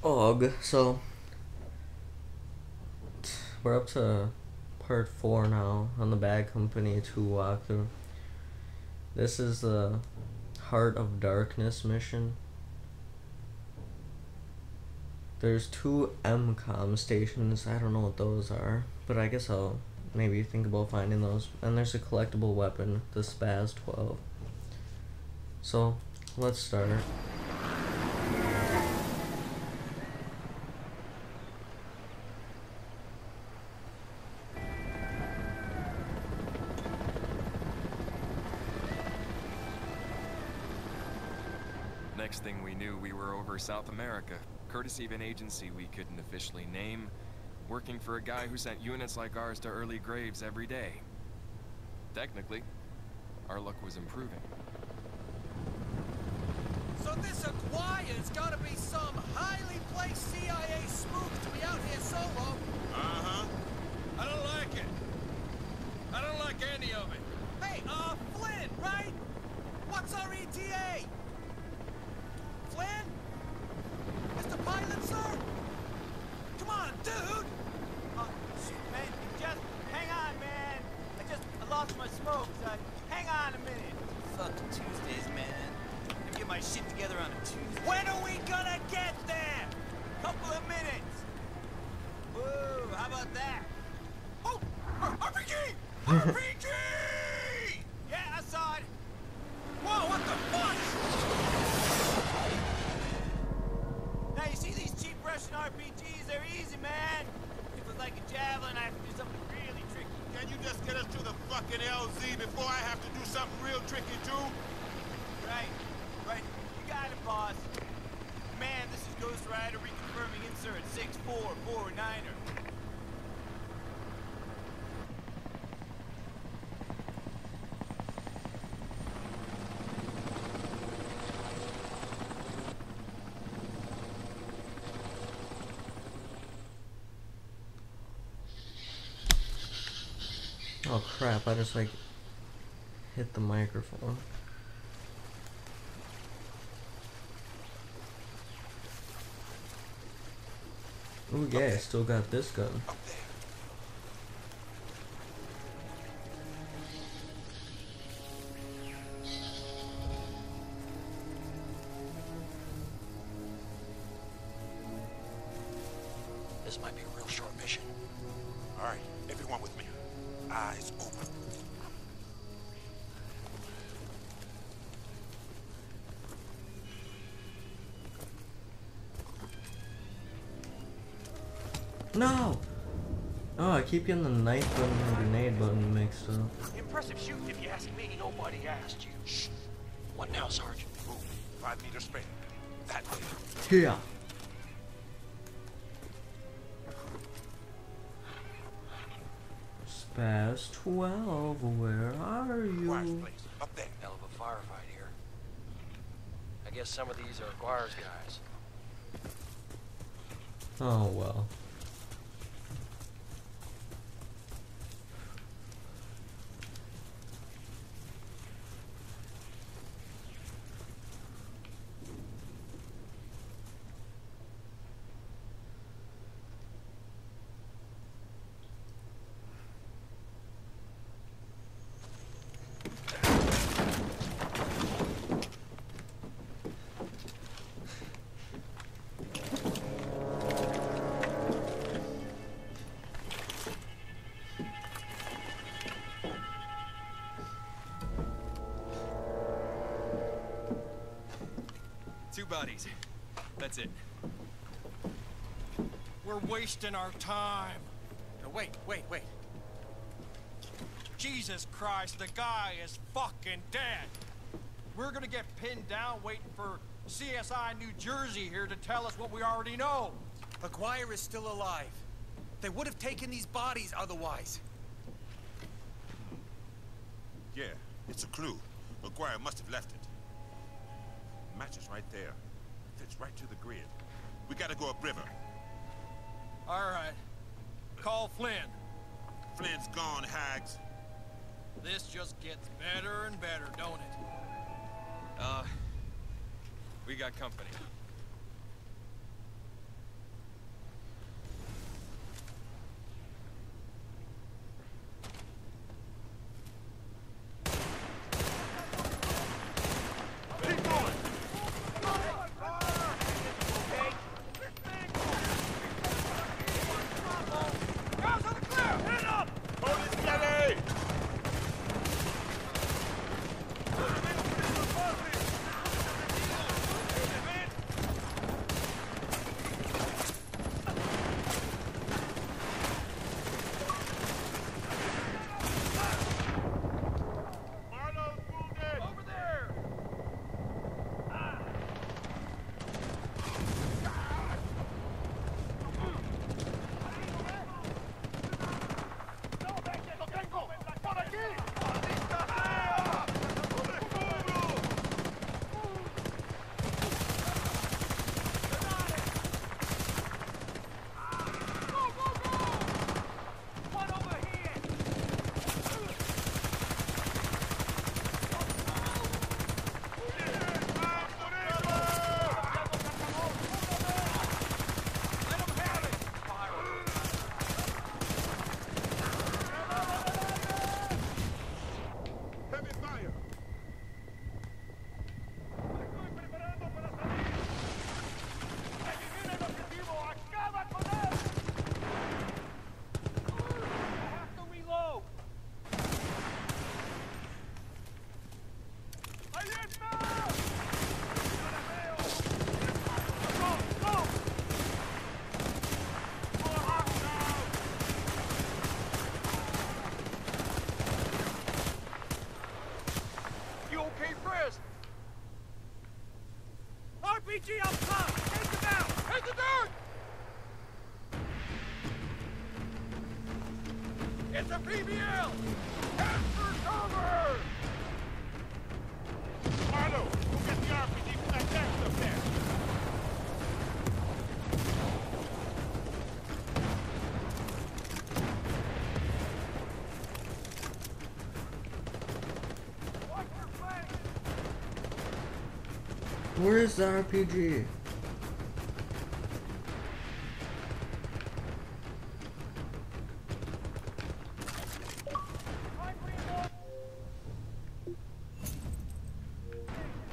Og, so we're up to part four now on the Bad Company 2 walkthrough. This is the Heart of Darkness mission. There's two MCOM stations. I don't know what those are, but I guess I'll maybe think about finding those. And there's a collectible weapon, the SPAS-12. So, let's start. Next thing we knew, we were over South America, courtesy of an agency we couldn't officially name, working for a guy who sent units like ours to early graves every day. Technically, our luck was improving. So this Aguirre's gotta be some highly placed CIA spook to be out here solo. Uh-huh. I don't like it. I don't like any of it. Hey, uh, Flynn, right? What's our ETA? Mr. Pilot, sir? Come on, dude! Uh, shit, man, just hang on, man. I just I lost my smokes. Uh, hang on a minute. Fucking Tuesdays, man. Me get my shit together on a Tuesday. When are we gonna get there? Couple of minutes. Whoa, how about that? Oh, RPG! RPG! Russian RPGs? They're easy, man. If it's like a javelin, I have to do something really tricky. Can you just get us to the fucking LZ before I have to do something real tricky too? Right, right. You got it, boss. Man, this is Ghost Rider reconfirming insert 6449er. Oh crap, I just like hit the microphone. Ooh yeah, I still got this gun. No! Oh, I keep getting the knife button and grenade button mixed up. Impressive shoot, if you ask me. Nobody asked you. Shh. What now, Sergeant? Move. Five meters straight. That way. Here! SPAS-12, where are you? place. Up there. Hell of a firefight here. I guess some of these are Aguirre's guys. Oh well. Bodies. That's it. We're wasting our time. No, wait, wait, wait. Jesus Christ, the guy is fucking dead. We're gonna get pinned down waiting for CSI New Jersey here to tell us what we already know. Aguirre is still alive. They would have taken these bodies otherwise. Yeah, it's a clue. Aguirre must have left it. Matches right there. Fits right to the grid. We gotta go upriver. All right. Call Flynn. Flynn's gone, Hags. This just gets better and better, don't it? Uh, we got company. FPBL! Head for cover! Marlowe, go get the RPG from that desk up there. Where's the RPG?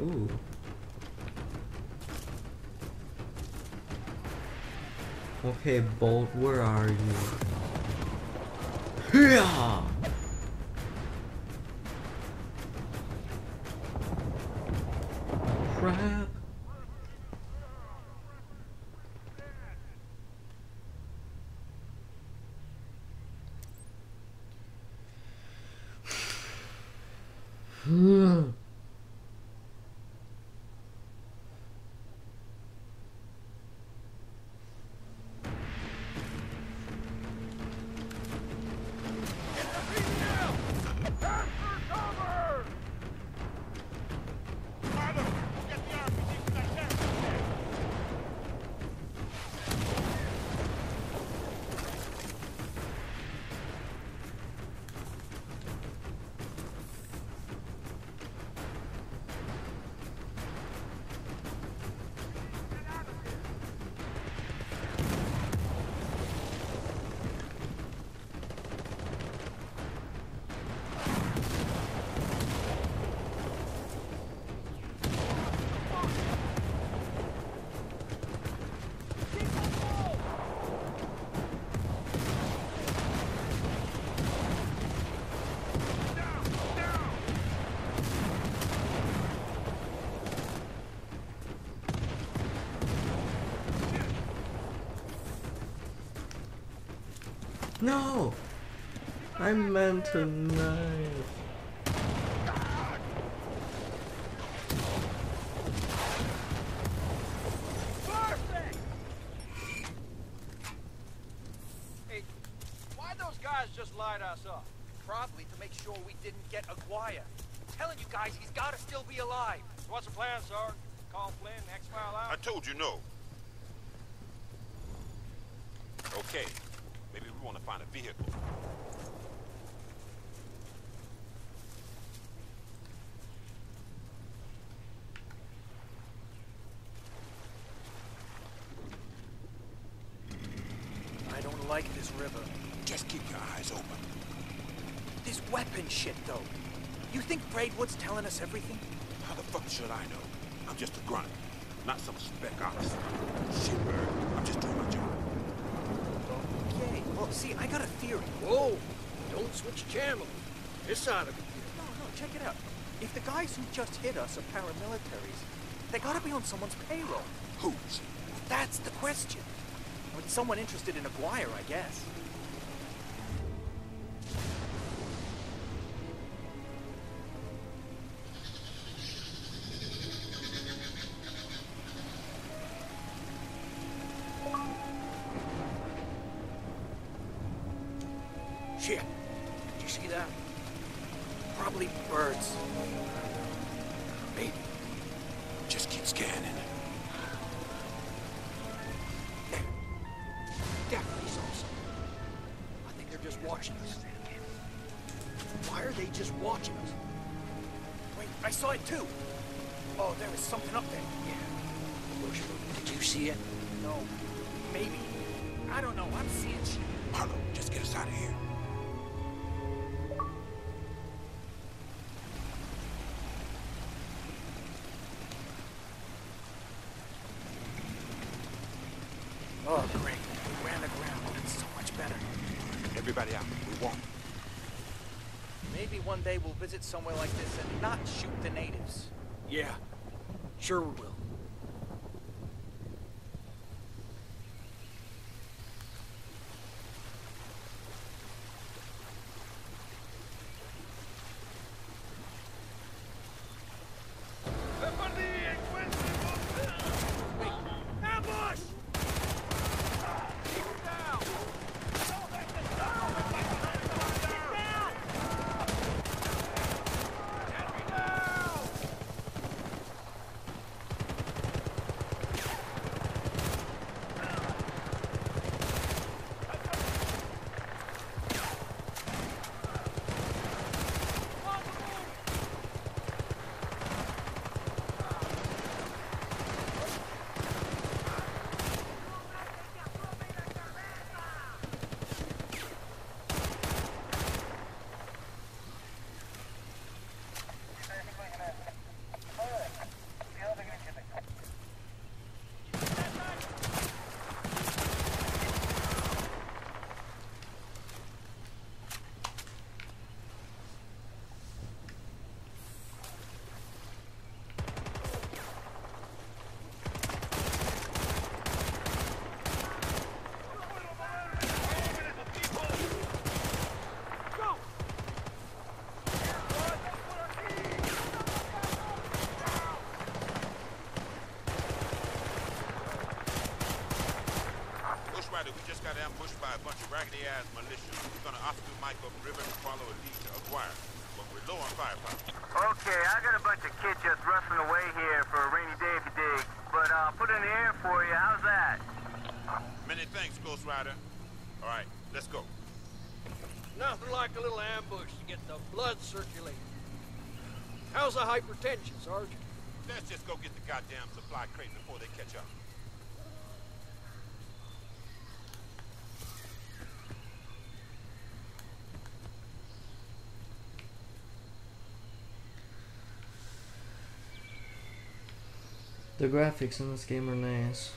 Ooh. Okay, Bolt, where are you? Yeah. No! I meant to knife. Perfect! Hey, why those guys just light us up? Probably to make sure we didn't get Aguirre. I'm telling you guys, he's gotta still be alive. So What's the plan, Sarge? Call Flynn, exfil out? I told you no. Okay, maybe we want to find a vehicle. I don't like this river. Just keep your eyes open. This weapon shit, though. You think Braidwood's telling us everything? How the fuck should I know? I'm just a grunt, not some spec ops. Shit, Bird. I'm just doing my job. See, I got a theory. Whoa! Don't switch channels. This ought to be No, no, check it out. If the guys who just hit us are paramilitaries, they gotta be on someone's payroll. Who's? That's the question. With someone interested in Aguirre, I guess. Watching us? Wait, I saw it too. Oh, there is something up there. Yeah. Did you see it? No. Maybe. I don't know. I'm seeing shit. Marlowe, just get us out of here. Somewhere like this and not shoot the natives. Yeah. Sure we will. Rider, we just got ambushed by a bunch of raggedy-ass militia. We're gonna Oscar Mike upriver and follow a lead to Aguirre. But we're low on firepower. Okay, I got a bunch of kids just rustling away here for a rainy day if you dig. But I'll put in the air for you. How's that? Many thanks, Ghost Rider. All right, let's go. Nothing like a little ambush to get the blood circulating. How's the hypertension, Sergeant? Let's just go get the goddamn supply crate before they catch up. The graphics in this game are nice.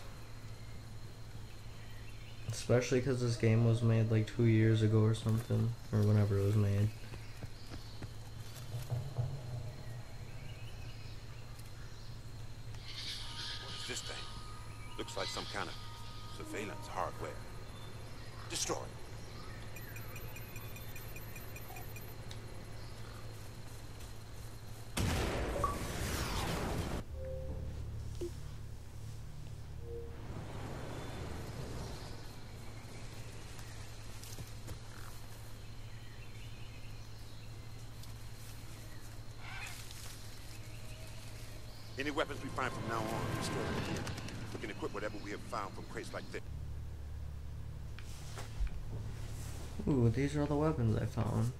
Especially because this game was made like two years ago or something. Or whenever it was made. What is this thing? Looks like some kind of surveillance hardware. Destroy it. Any weapons we find from now on, we store them here. We can equip whatever we have found from crates like this. Ooh, these are all the weapons I found.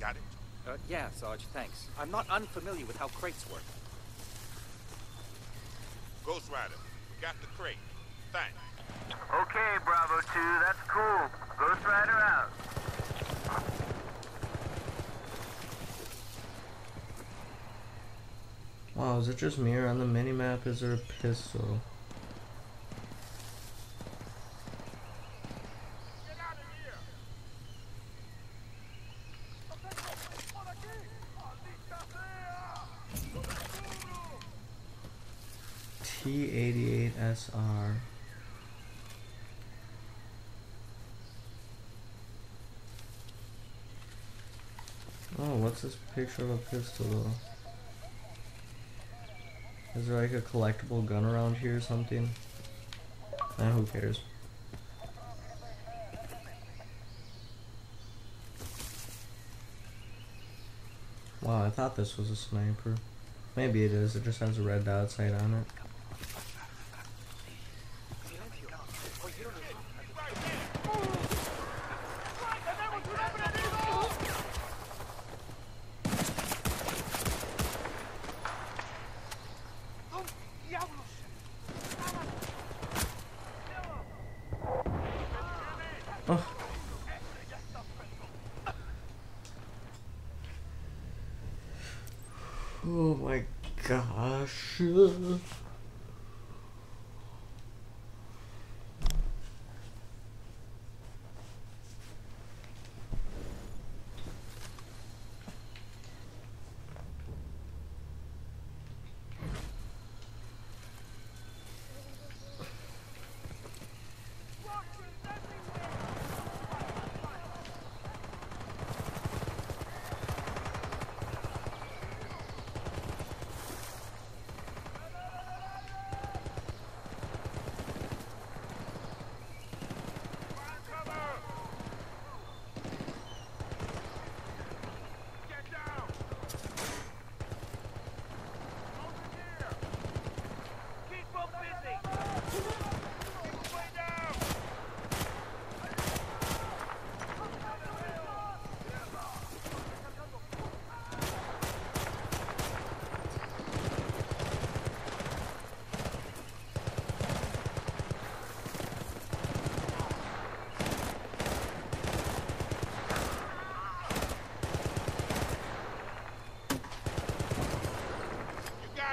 Got it? Uh, yeah, Sarge, thanks. I'm not unfamiliar with how crates work. Ghost Rider, we got the crate. Thanks. Okay, Bravo 2, that's cool. Ghost Rider out. Wow, is it just me or on the minimap is there a pistol? T88SR. Oh, what's this picture of a pistol though? Is there like a collectible gun around here or something? Eh, who cares? Wow, I thought this was a sniper. Maybe it is, it just has a red dot sight on it.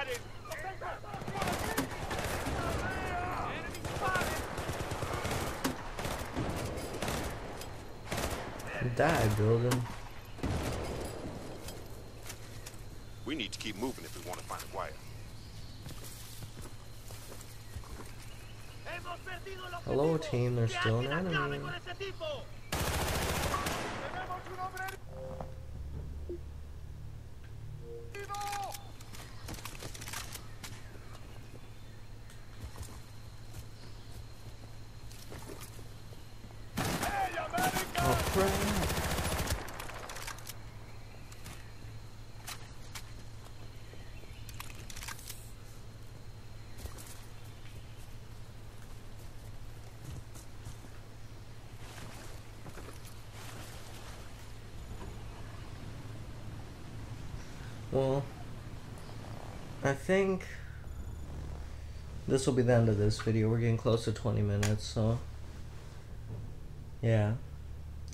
It! Die, building. We need to keep moving if we want to find Aguirre. Hello team, there's still an enemy. out. Well, I think this will be the end of this video. We're getting close to 20 minutes, so yeah.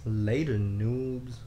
Later, noobs.